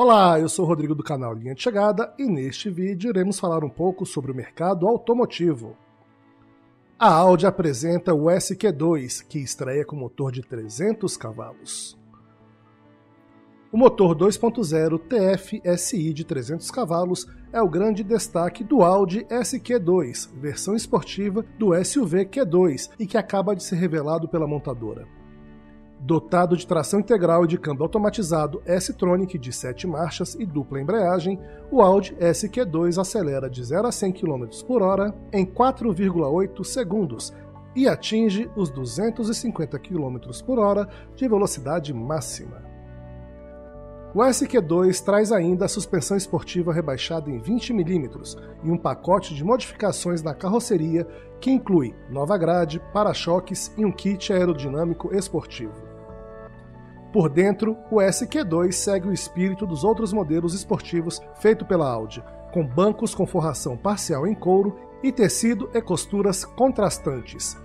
Olá, eu sou o Rodrigo do canal Linha de Chegada e neste vídeo iremos falar um pouco sobre o mercado automotivo. A Audi apresenta o SQ2, que estreia com motor de 300 cavalos. O motor 2.0 TFSI de 300 cavalos é o grande destaque do Audi SQ2, versão esportiva do SUV Q2 e que acaba de ser revelado pela montadora. Dotado de tração integral e de câmbio automatizado S-Tronic de 7 marchas e dupla embreagem, o Audi SQ2 acelera de 0 a 100 km por hora em 4,8 segundos e atinge os 250 km por hora de velocidade máxima. O SQ2 traz ainda a suspensão esportiva rebaixada em 20 mm e um pacote de modificações na carroceria que inclui nova grade, para-choques e um kit aerodinâmico esportivo. Por dentro, o SQ2 segue o espírito dos outros modelos esportivos feito pela Audi, com bancos com forração parcial em couro e tecido e costuras contrastantes.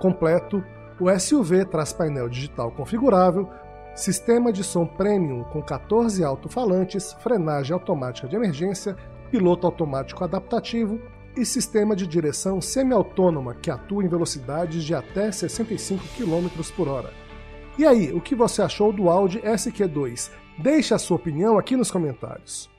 Completo, o SUV traz painel digital configurável, sistema de som premium com 14 alto-falantes, frenagem automática de emergência, piloto automático adaptativo e sistema de direção semi-autônoma que atua em velocidades de até 65 km por hora. E aí, o que você achou do Audi SQ2? Deixe a sua opinião aqui nos comentários.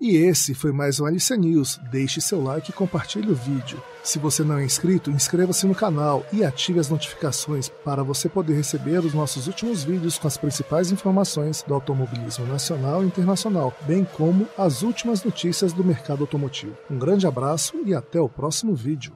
E esse foi mais um Alicia News. Deixe seu like e compartilhe o vídeo. Se você não é inscrito, inscreva-se no canal e ative as notificações para você poder receber os nossos últimos vídeos com as principais informações do automobilismo nacional e internacional, bem como as últimas notícias do mercado automotivo. Um grande abraço e até o próximo vídeo.